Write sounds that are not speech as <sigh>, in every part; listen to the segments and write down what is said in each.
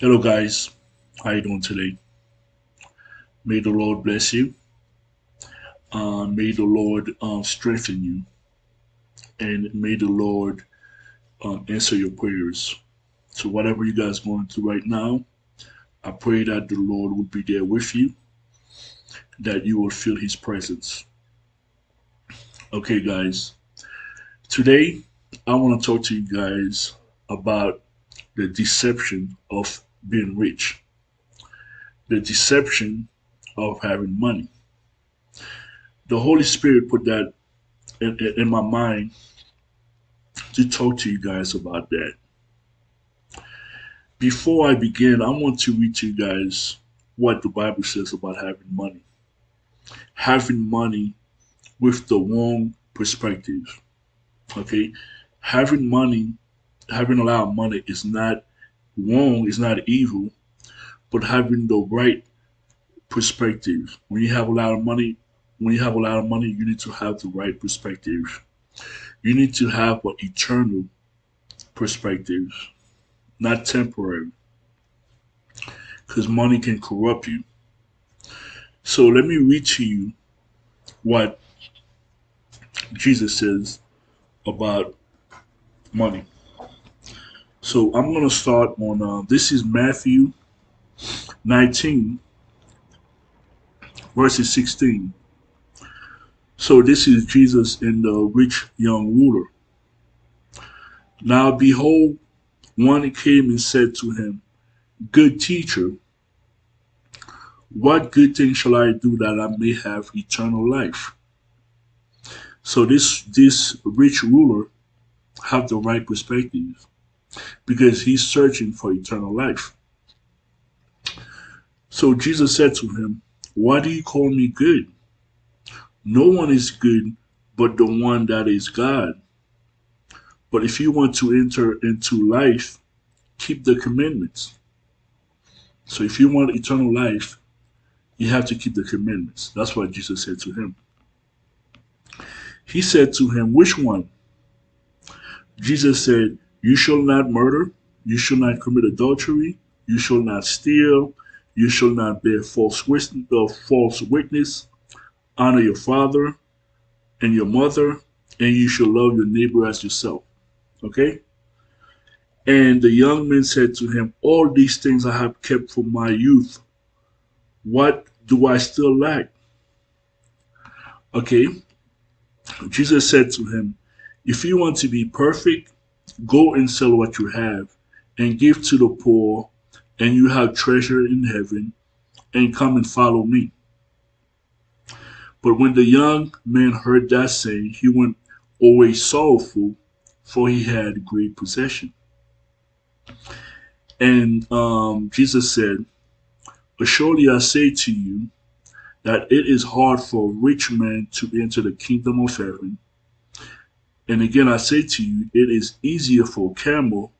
Hello guys, how you doing today? May the Lord bless you. Uh, may the Lord um, strengthen you. And may the Lord um, answer your prayers. So whatever you guys going through right now, I pray that the Lord will be there with you, that you will feel his presence. Okay guys, today I want to talk to you guys about the deception of being rich, the deception of having money. The Holy Spirit put that in, in, my mind to talk to you guys about that. Before I begin, I want to read to you guys what the Bible says about having money. Having money with the wrong perspective. Okay? Having money, having a lot of money is not wrong, is not evil, but having the right perspective. When you have a lot of money, when you have a lot of money, you need to have the right perspective. You need to have an eternal perspective, not temporary. Because money can corrupt you. So let me read to you what Jesus says about money. So I'm going to start on, uh, this is Matthew 19, verses 16. So this is Jesus and the rich young ruler. Now behold, one came and said to him, Good teacher, what good thing shall I do that I may have eternal life? So this this rich ruler have the right perspective because he's searching for eternal life. So Jesus said to him, Why do you call me good? No one is good but the one that is God. But if you want to enter into life, keep the commandments. So if you want eternal life, you have to keep the commandments. That's what Jesus said to him. He said to him, Which one? Jesus said, You shall not murder, you shall not commit adultery, you shall not steal, you shall not bear false witness, uh, false witness, honor your father and your mother, and you shall love your neighbor as yourself. Okay? And the young man said to him, All these things I have kept from my youth. What do I still lack? Okay. Jesus said to him, If you want to be perfect, go and sell what you have and give to the poor, and you have treasure in heaven, and come and follow me. But when the young man heard that saying, he went away sorrowful, for he had great possession. And um, Jesus said, Surely I say to you that it is hard for a rich man to enter the kingdom of heaven. And again, I say to you, it is easier for a camel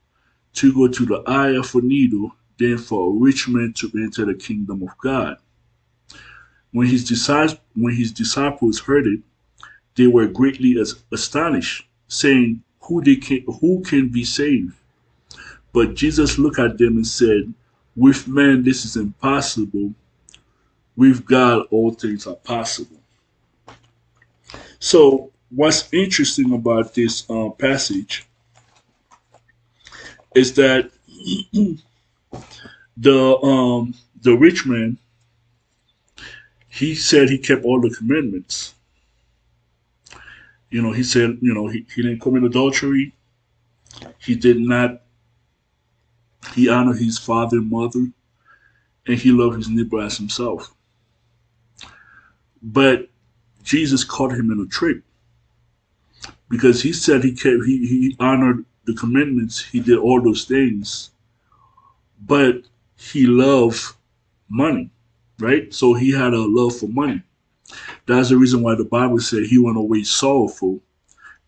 to go to the eye of a needle than for a rich man to enter the kingdom of God. When his, disciples, when his disciples heard it, they were greatly astonished, saying, who, they can, who can be saved? But Jesus looked at them and said, With man this is impossible. With God all things are possible. So what's interesting about this uh, passage is that <clears throat> the um, the rich man he said he kept all the commandments. You know, he said, you know, he, he didn't commit adultery. He did not, he honored his father and mother, and he loved his neighbor as himself. But Jesus caught him in a trick because he said he kept, he, he honored the commandments, he did all those things, but he loved money right? So he had a love for money. That's the reason why the Bible said he went away sorrowful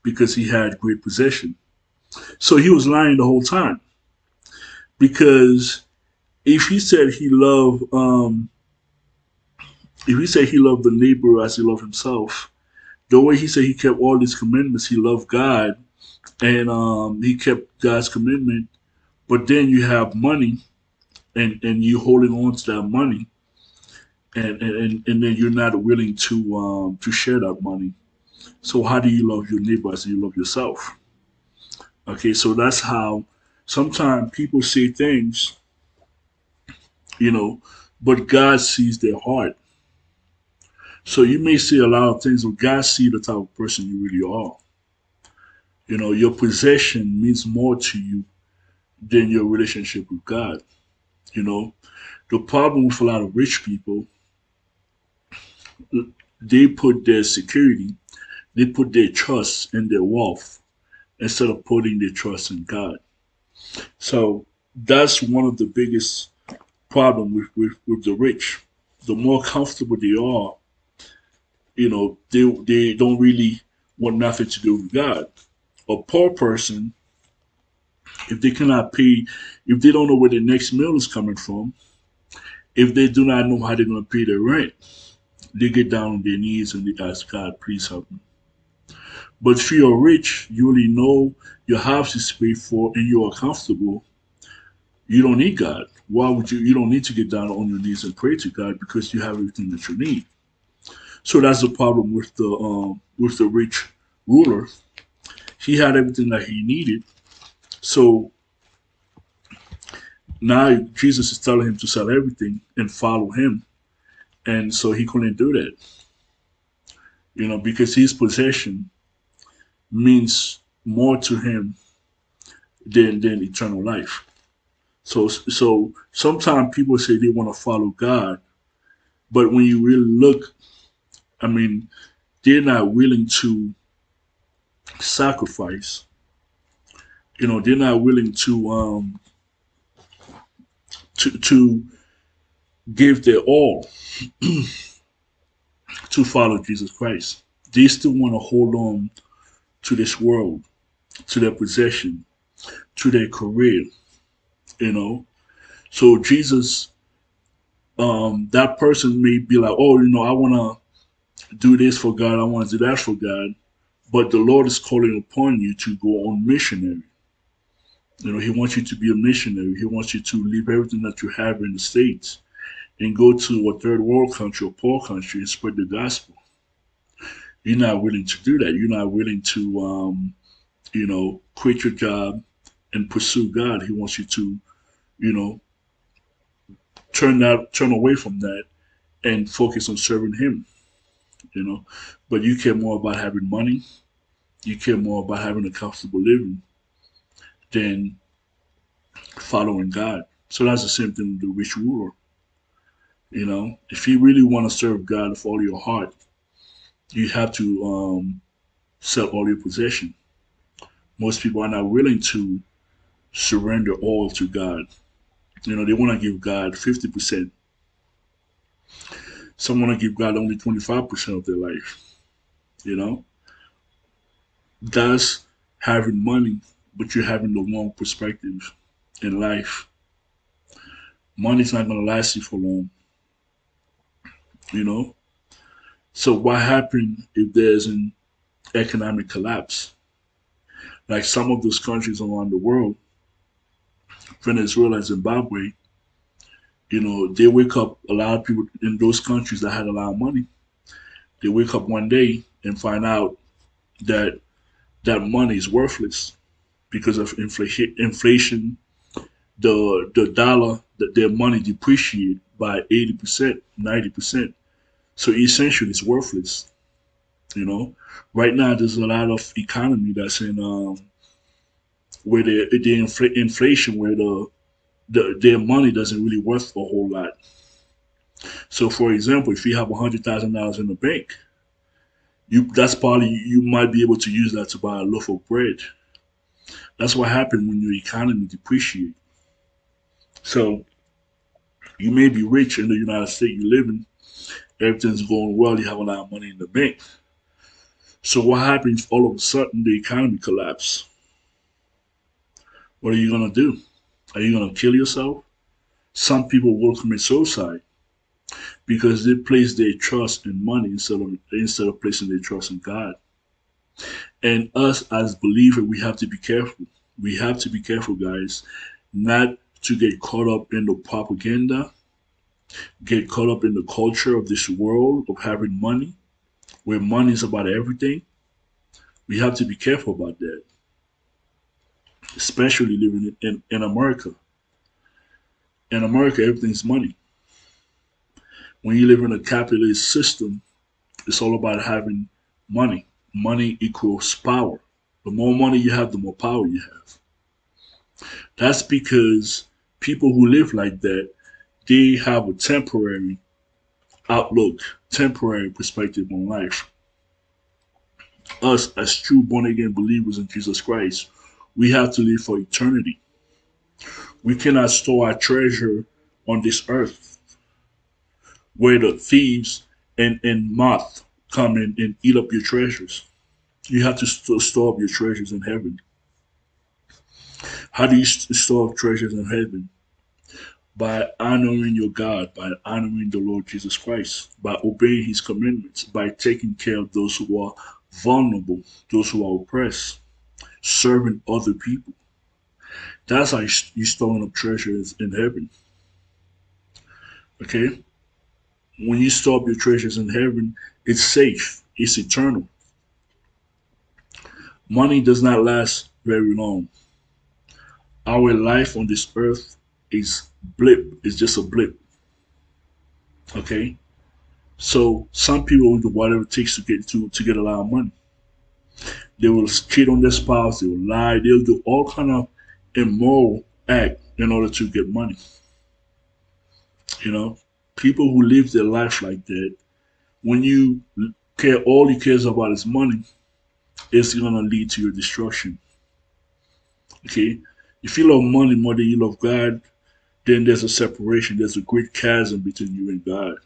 because he had great possession. So he was lying the whole time. Because if he said he loved, um, if he said he loved the neighbor as he loved himself, the way he said he kept all these commandments, he loved God and um, he kept God's commandment. But then you have money and and you holding on to that money, and and and then you're not willing to um to share that money. So how do you love your neighbor as you love yourself? Okay, so that's how sometimes people say things, you know, but God sees their heart. So you may say a lot of things, but God sees the type of person you really are. You know, your possession means more to you than your relationship with God. You know, the problem with a lot of rich people, they put their security, they put their trust in their wealth instead of putting their trust in God. So that's one of the biggest problem with, with, with the rich. The more comfortable they are, you know, they they don't really want nothing to do with God. A poor person, if they cannot pay, if they don't know where the next meal is coming from, if they do not know how they're going to pay their rent, they get down on their knees and they ask God, please help me. But if you're rich, you already know your house is paid for and you are comfortable. You don't need God. Why would you? You don't need to get down on your knees and pray to God because you have everything that you need. So that's the problem with the um, with the rich ruler. He had everything that he needed. So now Jesus is telling him to sell everything and follow him. And so he couldn't do that. You know, because his possession means more to him than than eternal life. So so sometimes people say they want to follow God, but when you really look, I mean, they're not willing to sacrifice. You know, they're not willing to um to to give their all <clears throat> to follow Jesus Christ. They still want to hold on to this world, to their possession, to their career, you know. So Jesus, um, that person may be like, oh, you know, I want to do this for God, I want to do that for God, but the Lord is calling upon you to go on missionary. You know, He wants you to be a missionary. He wants you to leave everything that you have in the States and go to a third world country or poor country and spread the gospel you're not willing to do that. You're not willing to, um, you know, quit your job and pursue God. He wants you to, you know, turn that, turn away from that, and focus on serving Him. You know, but you care more about having money. You care more about having a comfortable living than following God. So that's the same thing with the rich ruler. You know, if you really want to serve God with all your heart, you have to um, sell all your possession. Most people are not willing to surrender all to God. You know, they want to give God 50%. Some want to give God only 25% of their life. You know? That's having money, but you're having the wrong perspective in life. Money's not going to last you for long. You know? So what happens if there's an economic collapse? Like some of those countries around the world, Venezuela, Zimbabwe, you know, they wake up, a lot of people in those countries that had a lot of money, they wake up one day and find out that that money is worthless because of inflation. Inflation, the the dollar, that their money depreciate by eighty percent, ninety percent so essentially, it's worthless. You know, right now there's a lot of economy that's in um, where the the infl- inflation where the, the their money doesn't really worth a whole lot. So, for example, if you have hundred thousand dollars in the bank, you that's probably you might be able to use that to buy a loaf of bread. That's what happens when your economy depreciates. So, you may be rich in the United States you live in, everything's going well, you have a lot of money in the bank. So what happens all of a sudden the economy collapses? What are you gonna do? Are you gonna kill yourself? Some people will commit suicide because they place their trust in money instead of instead of placing their trust in God. And us as believers, we have to be careful. We have to be careful, guys, not to get caught up in the propaganda, get caught up in the culture of this world of having money, where money is about everything. We have to be careful about that, especially living in, in America. In America, everything's money. When you live in a capitalist system, it's all about having money. Money equals power. The more money you have, the more power you have. That's because people who live like that, they have a temporary outlook, temporary perspective on life. Us, as true born again believers in Jesus Christ, we have to live for eternity. We cannot store our treasure on this earth where the thieves and, and moth come in and eat up your treasures. You have to st- store up your treasures in heaven. How do you st- store up treasures in heaven? By honoring your God, by honoring the Lord Jesus Christ, by obeying his commandments, by taking care of those who are vulnerable, those who are oppressed, serving other people. That's how you storing up treasures in heaven. Okay? When you store up your treasures in heaven, it's safe, it's eternal. Money does not last very long. Our life on this earth is blip, it's just a blip. Okay? So some people will do whatever it takes to get to to get a lot of money. They will cheat on their spouse, they will lie, they'll do all kind of immoral act in order to get money. You know, people who live their life like that when you care, all he cares about is money, it's gonna lead to your destruction. Okay, if you love money more than you love God, then there's a separation. There's a great chasm between you and God.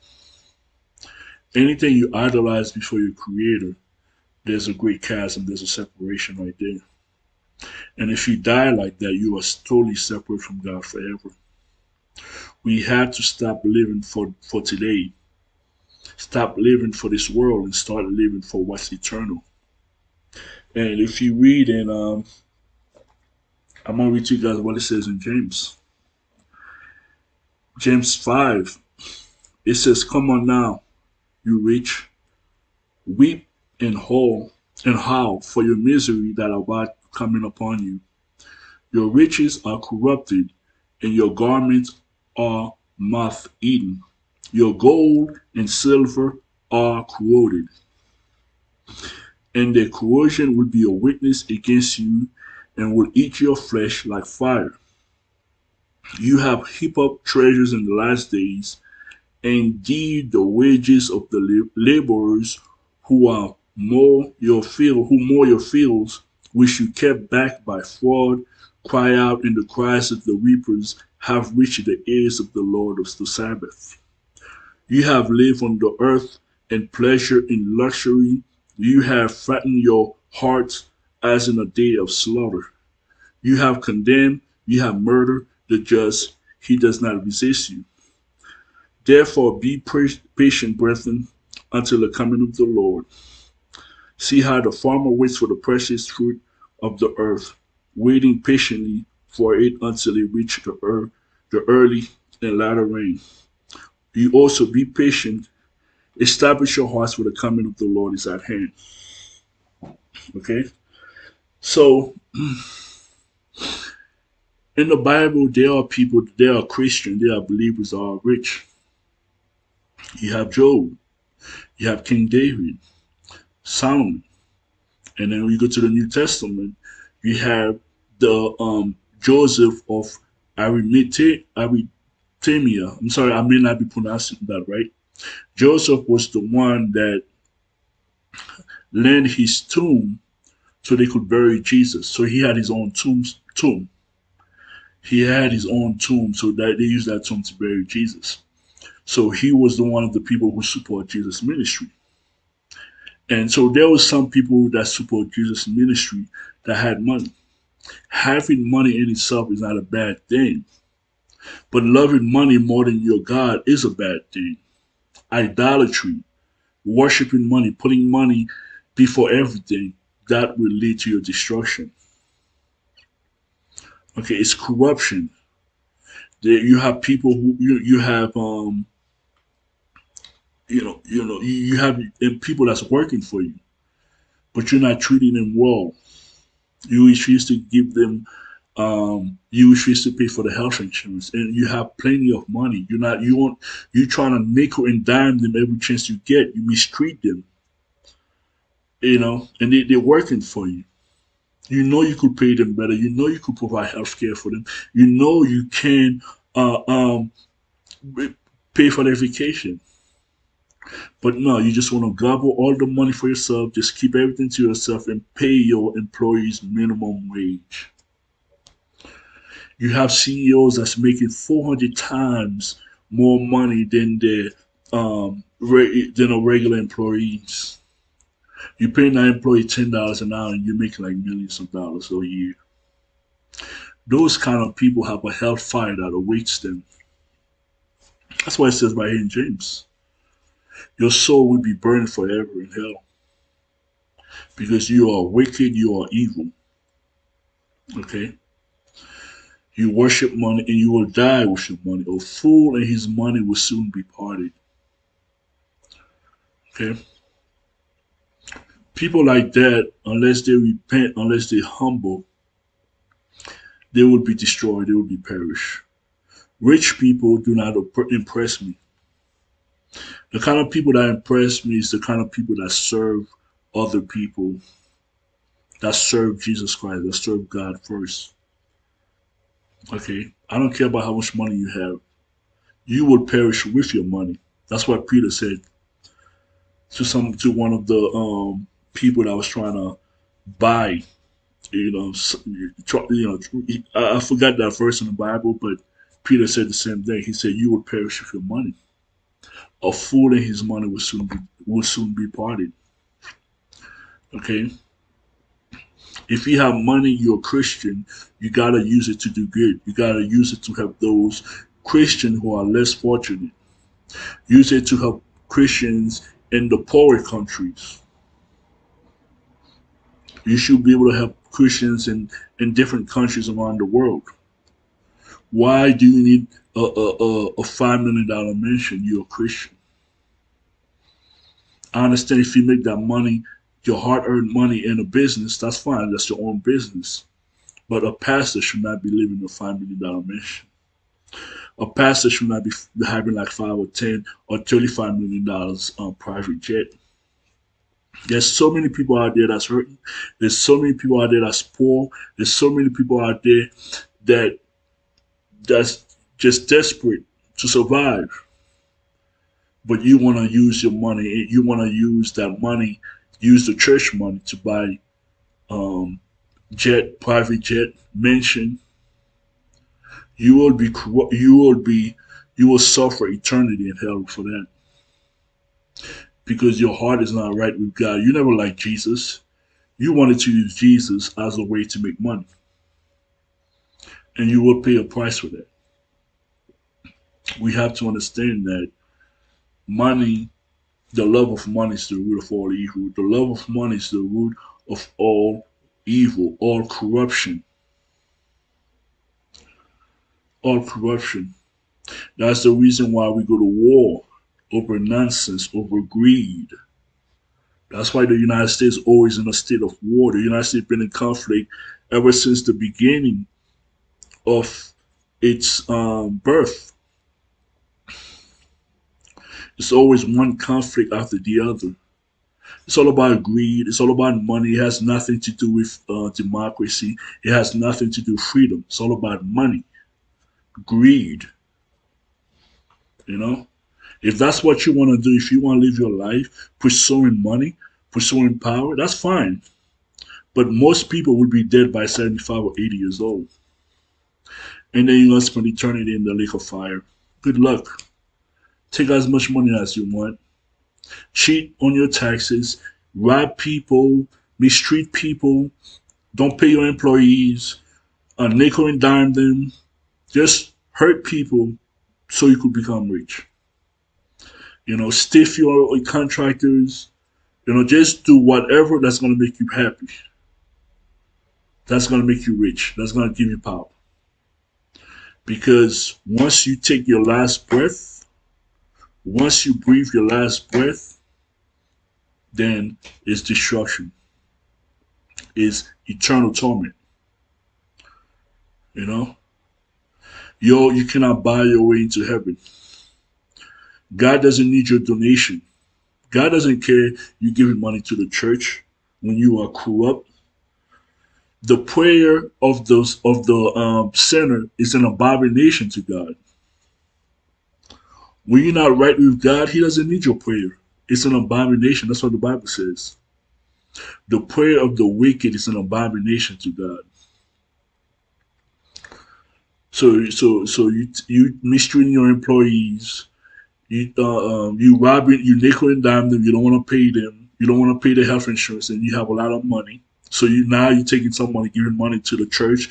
Anything you idolize before your Creator, there's a great chasm. There's a separation right there. And if you die like that, you are totally separate from God forever. We have to stop living for, for today Stop living for this world and start living for what's eternal. And if you read in, um, I'm going to read to you guys what it says in James. James 5, it says, Come on now, you rich, weep and howl and how for your misery that are about coming upon you. Your riches are corrupted, and your garments are moth eaten. Your gold and silver are corroded, and their corrosion will be a witness against you and will eat your flesh like fire. You have heaped up treasures in the last days. And indeed, the wages of the laborers who are mow your field, who mow your fields, which you kept back by fraud, cry out in the cries of the reapers, have reached the ears of the Lord of the Sabbath. You have lived on the earth in pleasure in luxury. You have fattened your hearts as in a day of slaughter. You have condemned, you have murdered the just. He does not resist you. Therefore, be patient, brethren, until the coming of the Lord. See how the farmer waits for the precious fruit of the earth, waiting patiently for it until it reach the earth, the early and latter rain. You also be patient. Establish your hearts for the coming of the Lord is at hand. Okay? So, <clears throat> in the Bible, there are people, there are Christians, there are believers are rich. You have Job, you have King David, Solomon. And then you go to the New Testament, you have the um, Joseph of Arimathea, Tamia. I'm sorry, I may not be pronouncing that right. Joseph was the one that lent his tomb so they could bury Jesus. So he had his own tomb. tomb. He had his own tomb, so that they used that tomb to bury Jesus. So he was the one of the people who support Jesus' ministry. And so there was some people that support Jesus' ministry that had money. Having money in itself is not a bad thing. But loving money more than your God is a bad thing. Idolatry, worshiping money, putting money before everything, that will lead to your destruction. Okay, it's corruption. you have people who you you have um you know you know you have people that's working for you, but you're not treating them well. You refuse to give them um, you refuse to pay for the health insurance and you have plenty of money. You're not, you want, you're trying to nickel and dime them every chance you get. You mistreat them, you know, and they, they're working for you. You know you could pay them better. You know you could provide health care for them. You know you can uh, um, pay for their vacation. But no, you just want to gobble all the money for yourself, just keep everything to yourself and pay your employees minimum wage. You have CEOs that's making 400 times more money than their um, re- than a regular employees. You pay that employee ten dollars an hour, and you're making like millions of dollars a year. Those kind of people have a hellfire that awaits them. That's why it says right here in James, your soul will be burned forever in hell because you are wicked, you are evil. Okay. You worship money and you will die your money. A fool and his money will soon be parted. Okay? People like that, unless they repent, unless they humble, they will be destroyed, they will be perished. Rich people do not impress me. The kind of people that impress me is the kind of people that serve other people, that serve Jesus Christ, that serve God first. Okay, I don't care about how much money you have. You will perish with your money. That's what Peter said to some to one of the um, people that was trying to buy. You know, you know, I forgot that verse in the Bible, but Peter said the same thing. He said, "You will perish with your money. A fool and his money will soon be will soon be parted." Okay. If you have money, you're a Christian, you gotta use it to do good. You gotta use it to help those Christians who are less fortunate. Use it to help Christians in the poorer countries. You should be able to help Christians in, in different countries around the world. Why do you need a, a, a $5 million mansion? You're a Christian. I understand if you make that money your hard-earned money in a business, that's fine. That's your own business. But a pastor should not be living a five million dollar mansion. A pastor should not be having like five or ten or thirty-five million dollars on private jet. There's so many people out there that's hurting. There's so many people out there that's poor. There's so many people out there that that's just desperate to survive. But you want to use your money. You want to use that money use the church money to buy um, jet, private jet, mansion, you will be you will be you will suffer eternity in hell for that because your heart is not right with God. You never liked Jesus. You wanted to use Jesus as a way to make money, and you will pay a price for that. We have to understand that money the love of money is the root of all evil. The love of money is the root of all evil, all corruption. All corruption. That's the reason why we go to war over nonsense, over greed. That's why the United States is always in a state of war. The United States has been in conflict ever since the beginning of its um, birth. It's always one conflict after the other. It's all about greed. It's all about money. It has nothing to do with uh, democracy. It has nothing to do with freedom. It's all about money, greed. You know, if that's what you want to do, if you want to live your life pursuing money, pursuing power, that's fine. But most people will be dead by 75 or 80 years old. And then you're going to spend eternity in the lake of fire. Good luck. Take as much money as you want. Cheat on your taxes. Rob people. Mistreat people. Don't pay your employees. Uh, nickel and dime them. Just hurt people so you could become rich. You know, stiff your contractors. You know, just do whatever that's going to make you happy. That's going to make you rich. That's going to give you power. Because once you take your last breath, once you breathe your last breath, then it's destruction, it's eternal torment. You know? Yo, you cannot buy your way into heaven. God doesn't need your donation. God doesn't care you giving money to the church when you are corrupt. The prayer of those of the um, sinner is an abomination to God. When you're not right with God, He doesn't need your prayer. It's an abomination. That's what the Bible says. The prayer of the wicked is an abomination to God. So, so, so you you mistreating your employees, you uh, um, you robbing, you nickel and dime them. You don't want to pay them. You don't want to pay their health insurance, and you have a lot of money. So you now you're taking some money, giving money to the church,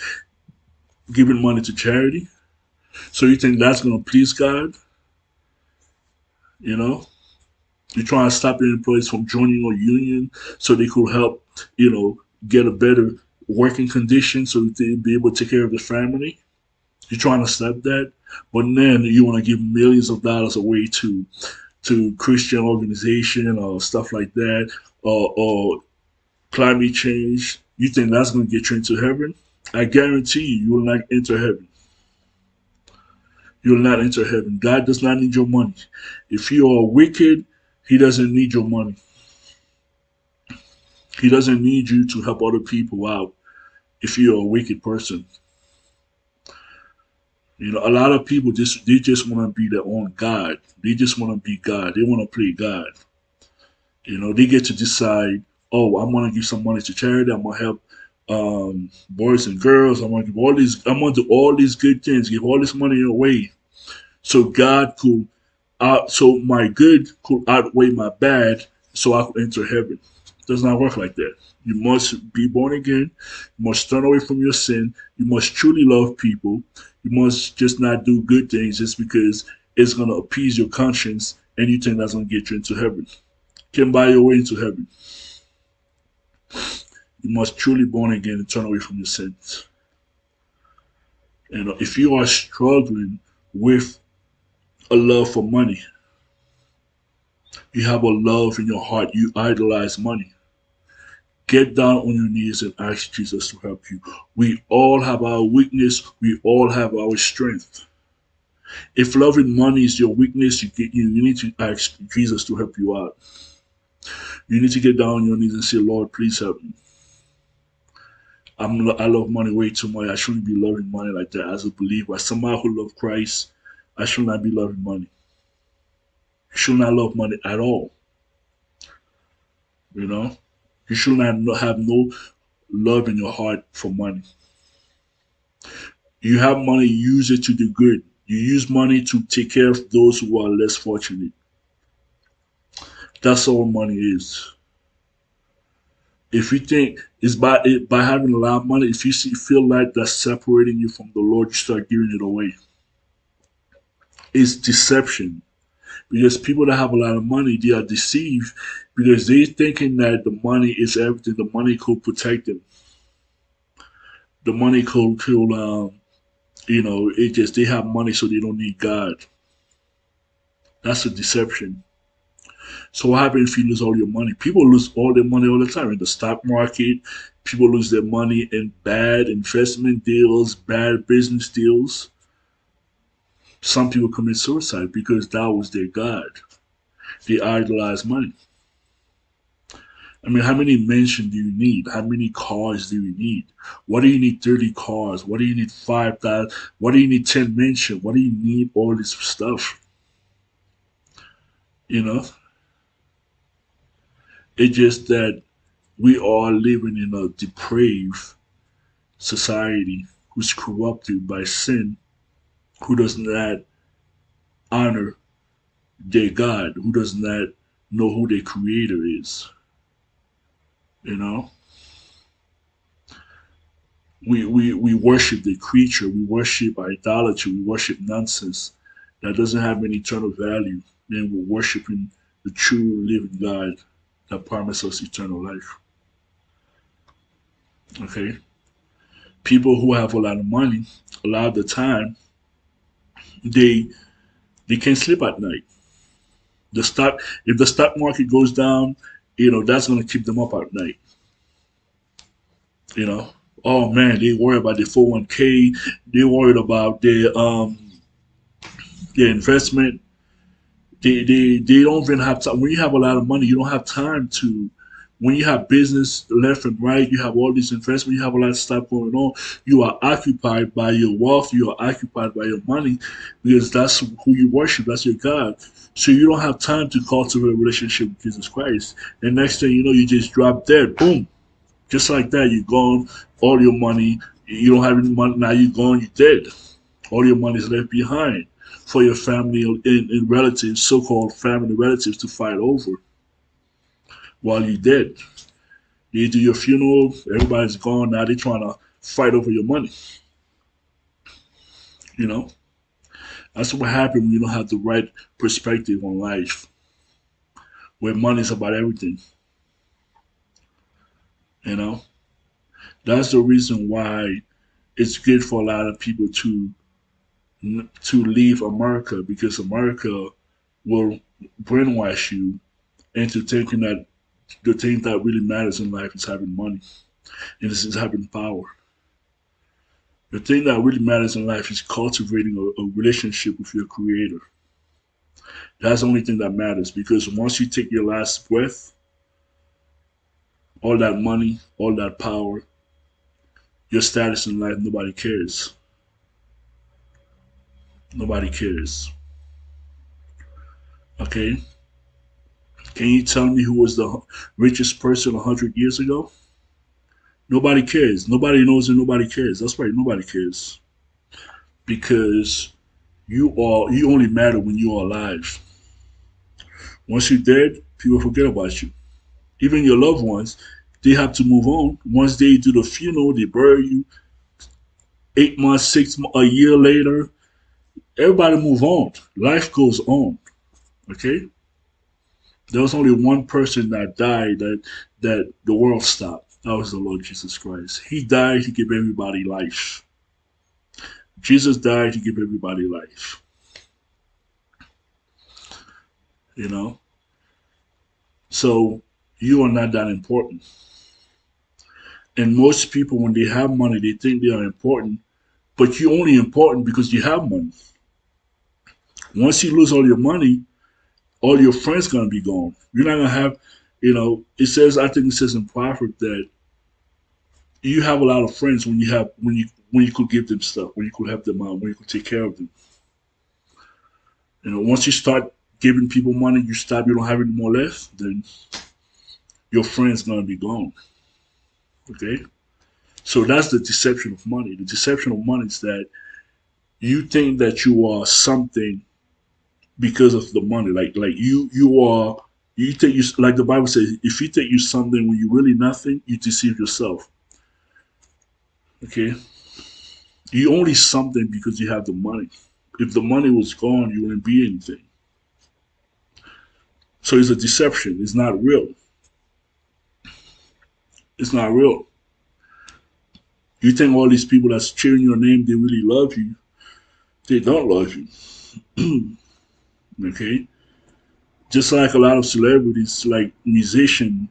giving money to charity. So you think that's gonna please God? You know, you're trying to stop your employees from joining a union so they could help, you know, get a better working condition so they be able to take care of the family. You're trying to stop that, but then you want to give millions of dollars away to to Christian organization or stuff like that, or, or climate change. You think that's going to get you into heaven? I guarantee you, you will not enter heaven. You will not enter heaven. God does not need your money. If you are wicked, He doesn't need your money. He doesn't need you to help other people out if you're a wicked person. You know, a lot of people just they just want to be their own God. They just want to be God. They want to play God. You know, they get to decide. Oh, I'm gonna give some money to charity. I'm gonna help um, boys and girls. I'm gonna give all these. I'm gonna do all these good things. Give all this money away, so God could. Uh, so my good could outweigh my bad, so I could enter heaven. It does not work like that. You must be born again. You must turn away from your sin. You must truly love people. You must just not do good things just because it's going to appease your conscience and you think that's going to get you into heaven. Can buy your way into heaven. You must truly born again and turn away from your sins. And if you are struggling with a love for money, you have a love in your heart, you idolize money. Get down on your knees and ask Jesus to help you. We all have our weakness. We all have our strength. If loving money is your weakness, you, get, you, you need to ask Jesus to help you out. You need to get down on your knees and say, Lord, please help me. I'm, I love money way too much. I shouldn't be loving money like that as a believer. As somebody who loves Christ, I should not be loving money. You should not love money at all. You know? You should not have no love in your heart for money. You have money, use it to do good. You use money to take care of those who are less fortunate. That's all money is. If you think it's by by having a lot of money, if you see, feel like that's separating you from the Lord, you start giving it away. It's deception. Because people that have a lot of money they are deceived because they thinking that the money is everything. The money could protect them. The money could kill um you know it just they have money so they don't need god. That's a deception. So what happens if you lose all your money? People lose all their money all the time in the stock market. People lose their money in bad investment deals bad business deals some people commit suicide because that was their God. They idolize money. I mean, how many mansions do you need? How many cars do you need? What do you need 30 cars? What do you need 5,000? What do you need 10 mansions? What do you need all this stuff? You know? It's just that we are living in a depraved society who's corrupted by sin who does not honor their God, who does not know who their creator is. You know? We, we, we worship the creature, we worship idolatry, we worship nonsense that doesn't have any eternal value. Then we're worshiping the true living God that promises us eternal life. Okay? People who have a lot of money, a lot of the time, they they can't sleep at night. The stock if the stock market goes down, you know that's going to keep them up at night. You know, oh man, they worry about their 401k, they worried about their um their investment. They, they they don't even have time. When you have a lot of money, you don't have time to when you have business left and right, you have all these investments, you have a lot of stuff going on. You are occupied by your wealth, you are occupied by your money because that's who you worship, that's your God. So you don't have time to cultivate a relationship with Jesus Christ. And next thing you know, you just drop dead. Boom. Just like that, you're gone, all your money, you don't have any money, now you're gone, you're dead. All your money is left behind for your family and, and relatives, so-called family relatives to fight over while you're dead. You do your funeral, everybody's gone, now they're trying to fight over your money. You know? That's what happens when you don't have the right perspective on life. Where money's about everything. You know? That's the reason why it's good for a lot of people to to leave America because America will brainwash you into thinking that the thing that really matters in life is having money and this is having power. The thing that really matters in life is cultivating a, a relationship with your creator. That's the only thing that matters because once you take your last breath, all that money, all that power, your status in life, nobody cares. Nobody cares. Okay? Can you tell me who was the richest person 100 years ago? Nobody cares. Nobody knows and nobody cares. That's right, nobody cares. Because you are you only matter when you are alive. Once you're dead, people forget about you. Even your loved ones, they have to move on. Once they do the funeral, they bury you. Eight months, six a year later, everybody move on. Life goes on. Okay? There was only one person that died that that the world stopped. That was the Lord Jesus Christ. He died to give everybody life. Jesus died to give everybody life. You know? So you are not that important. And most people, when they have money, they think they are important, but you're only important because you have money. Once you lose all your money, all your friends gonna be gone. You're not gonna have, you know. It says, I think it says in Proverbs that you have a lot of friends when you have when you when you could give them stuff, when you could help them out, when you could take care of them. You know, once you start giving people money, you stop, you don't have any more left, then your friend's gonna be gone. Okay? So that's the deception of money. The deception of money is that you think that you are something because of the money. Like like you you are you take you like the Bible says, if you take you something when you really nothing, you deceive yourself. Okay? You only something because you have the money. If the money was gone, you wouldn't be anything. So it's a deception. It's not real. It's not real. You think all these people that's cheering your name, they really love you. They don't love you. <clears throat> Okay, just like a lot of celebrities, like musician,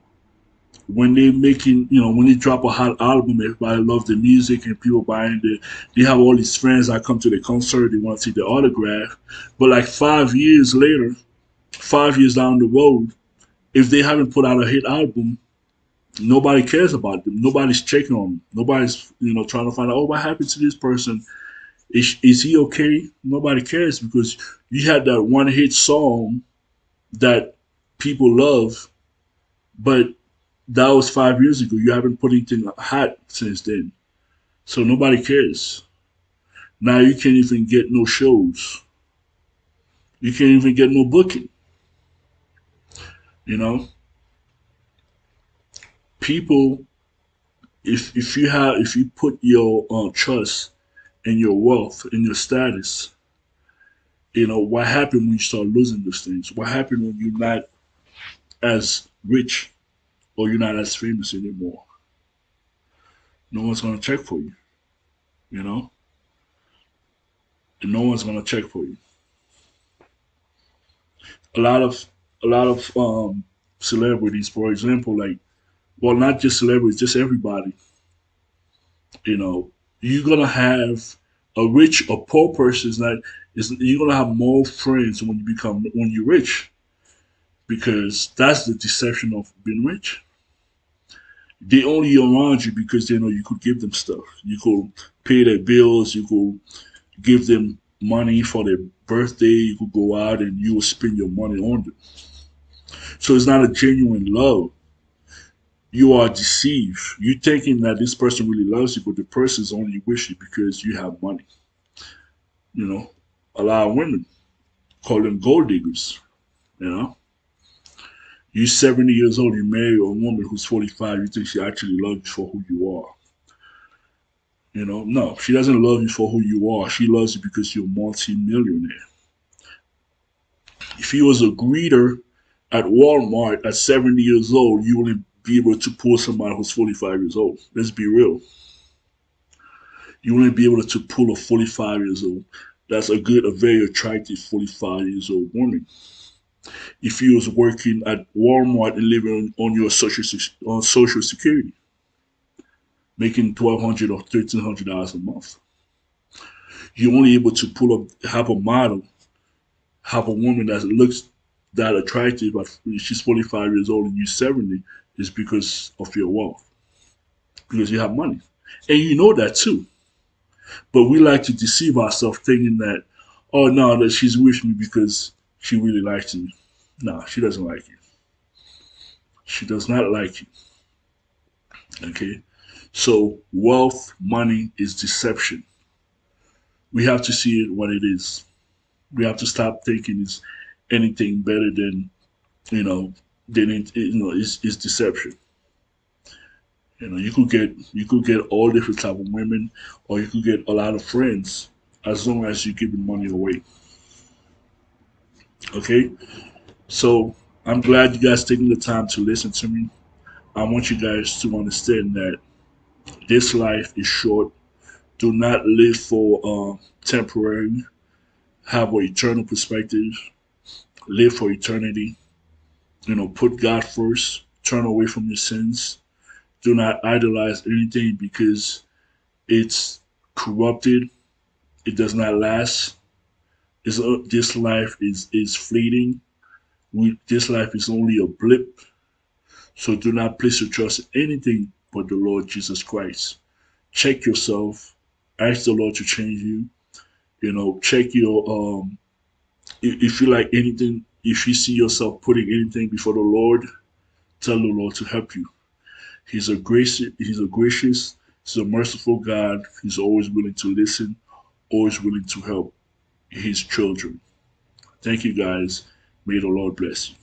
when they making, you know, when they drop a hot album, everybody love the music and people buying it. They have all these friends that come to the concert, they want to see the autograph. But like five years later, five years down the road, if they haven't put out a hit album, nobody cares about them. Nobody's checking on them. Nobody's, you know, trying to find out, oh, what happened to this person? Is, is he okay? Nobody cares because you had that one hit song that people love, but that was five years ago. You haven't put anything hot since then. So nobody cares. Now you can't even get no shows. You can't even get no booking. You know? People if if you have if you put your uh, trust in your wealth in your status you know, what happened when you start losing those things? What happened when you're not as rich or you're not as famous anymore? No one's going to check for you, you know? and no one's gonna check for you. A lot of a lot of um, celebrities, for example, like well, not just celebrities, just everybody. You know, you're gonna have a rich or poor person is not is you're gonna have more friends when you become when you're rich. Because that's the deception of being rich. They only around you because they know you could give them stuff. You could pay their bills you could give them money for their birthday you could go out and you will spend your money on them. So it's not a genuine love you are deceived You're thinking that this person really loves you but the person is only you because you have money you know a lot of women call them gold diggers. You know, you're 70 years old, you marry a woman who's 45, you think she actually loves you for who you are. You know, no, she doesn't love you for who you are. She loves you because you're multi-millionaire. If he was a greeter at Walmart at 70 years old, you wouldn't be able to pull somebody who's 45 years old. Let's be real. You wouldn't be able to pull a 45 years old that's a good, a very attractive 45 years old woman. If you was working at Walmart and living on, on your social on social security, making twelve hundred or thirteen hundred dollars a month, you're only able to pull up have a model, have a woman that looks that attractive, but she's 45 years old and you're 70, is because of your wealth, because you have money, and you know that too. But we like to deceive ourselves thinking that, oh no, that she's with me because she really likes me. No, she doesn't like you. She does not like you. Okay? So wealth, money is deception. We have to see it what it is. We have to stop thinking it's anything better than, you know, than it, you know, it's, it's deception. You know, you could get you could get all different type of women, or you could get a lot of friends, as long as you give the money away. Okay, so I'm glad you guys taking the time to listen to me. I want you guys to understand that this life is short. Do not live for uh, temporary. Have an eternal perspective. Live for eternity. You know, put God first. Turn away from your sins do not idolize anything because it's corrupted. It does not last. It's, uh, this life is, is fleeting. We, this life is only a blip. So do not place your trust in anything but the Lord Jesus Christ. Check yourself. Ask the Lord to change you. You know, check your um if you like anything, if you see yourself putting anything before the Lord, tell the Lord to help you. He's a gracious, he's a gracious, he's a merciful God. He's always willing to listen, always willing to help his children. Thank you guys. May the Lord bless you.